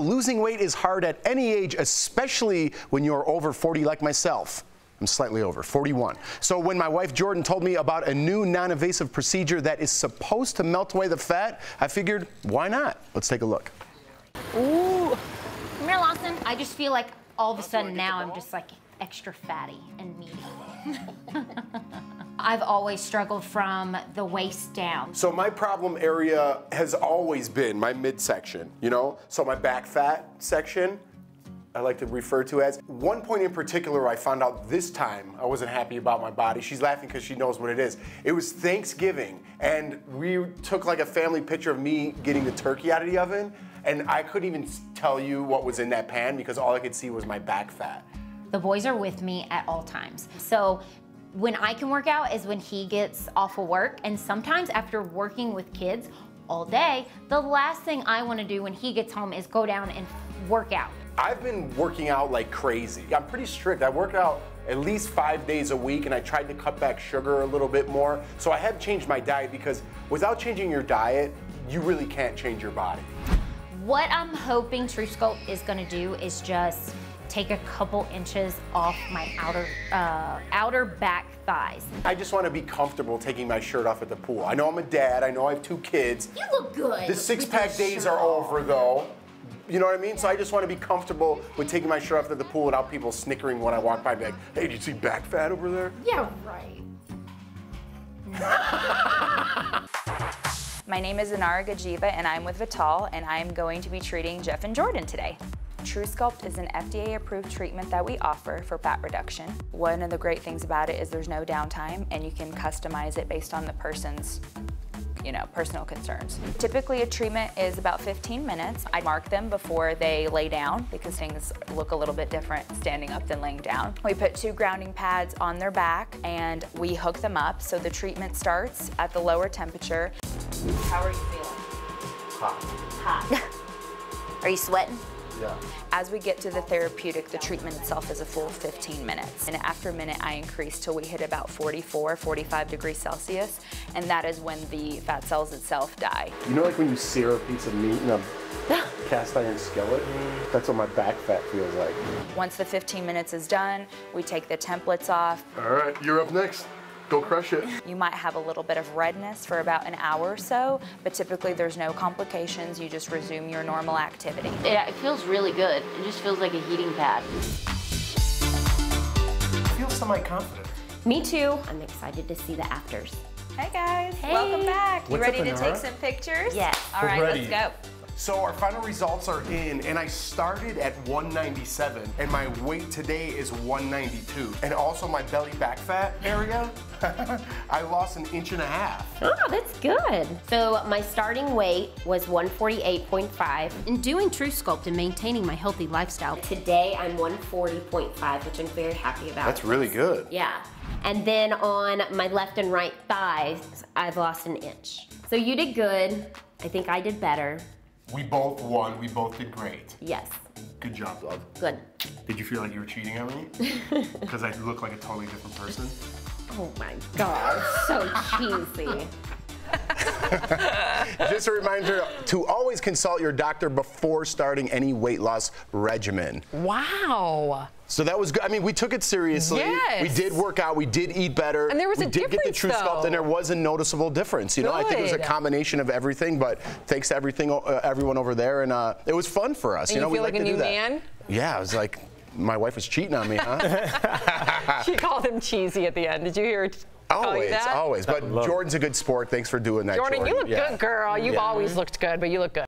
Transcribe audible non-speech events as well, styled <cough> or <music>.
Losing weight is hard at any age, especially when you're over 40 like myself. I'm slightly over, 41. So when my wife Jordan told me about a new non-invasive procedure that is supposed to melt away the fat, I figured, why not? Let's take a look. Ooh. Come here, Lawson. I just feel like all of a sudden now I'm just like extra fatty and meaty. <laughs> I've always struggled from the waist down. So my problem area has always been my midsection, you know? So my back fat section, I like to refer to as. One point in particular I found out this time I wasn't happy about my body. She's laughing because she knows what it is. It was Thanksgiving and we took like a family picture of me getting the turkey out of the oven and I couldn't even tell you what was in that pan because all I could see was my back fat. The boys are with me at all times. So when I can work out is when he gets off of work. And sometimes after working with kids all day, the last thing I want to do when he gets home is go down and work out. I've been working out like crazy. I'm pretty strict. I work out at least five days a week and I tried to cut back sugar a little bit more. So I have changed my diet because without changing your diet, you really can't change your body. What I'm hoping truSculpt is gonna do is just take a couple inches off my outer uh, outer back thighs. I just want to be comfortable taking my shirt off at the pool. I know I'm a dad. I know I have two kids. You look good. The six pack days are over though. You know what I mean? So I just want to be comfortable with taking my shirt off at the pool without people snickering when I walk by. Be like, hey, did you see back fat over there? Yeah, right. <laughs> My name is Inara Gajiva and I'm with Vital and I'm going to be treating Jeff and Jordan today. truSculpt is an FDA-approved treatment that we offer for fat reduction. One of the great things about it is there's no downtime and you can customize it based on the person's you know, personal concerns. Typically a treatment is about 15 minutes. I mark them before they lay down because things look a little bit different standing up than laying down. We put two grounding pads on their back and we hook them up so the treatment starts at the lower temperature. How are you feeling? Hot. Hot. <laughs> are you sweating? Yeah. As we get to the therapeutic, the treatment itself is a full 15 minutes. And after a minute, I increase till we hit about 44, 45 degrees Celsius, and that is when the fat cells itself die. You know like when you sear a piece of meat in a cast iron skillet? That's what my back fat feels like. Once the 15 minutes is done, we take the templates off. All right, you're up next. Go crush it. You might have a little bit of redness for about an hour or so, but typically there's no complications. You just resume your normal activity. Yeah, it feels really good. It just feels like a heating pad. I feel semi-confident. Me too. I'm excited to see the afters. Hey guys, Hey. welcome back. You ready up, to take some pictures? Yes. All We're right, ready. let's go. So our final results are in, and I started at 197, and my weight today is 192. And also my belly back fat area, <laughs> I lost an inch and a half. Oh, that's good. So my starting weight was 148.5. In doing truSculpt and maintaining my healthy lifestyle, Today I'm 140.5, which I'm very happy about. That's really good. Yeah. And then on my left and right thighs, I've lost an inch. So you did good. I think I did better. We both won, we both did great. Yes. Good job, love. Good. Did you feel like you were cheating on me? <laughs> Because I look like a totally different person? Oh my God. So cheesy. Just a reminder to always consult your doctor before starting any weight loss regimen. Wow. So that was good. I mean, we took it seriously. Yes. We did work out. We did eat better. And there was we a did get the truSculpt, and there was a noticeable difference. You know, I think it was a combination of everything. But thanks to everything, uh, everyone over there, and uh, it was fun for us. And you know, you we feel like like a to do new that. man? Yeah, I was like, my wife was cheating on me, huh? <laughs> She called him cheesy at the end. Did you hear her t- call you always, that? always. But Jordan's a good sport. Thanks for doing that, Jordan, Jordan. you look Yeah. good, girl. You've Yeah. always looked good, but you look good.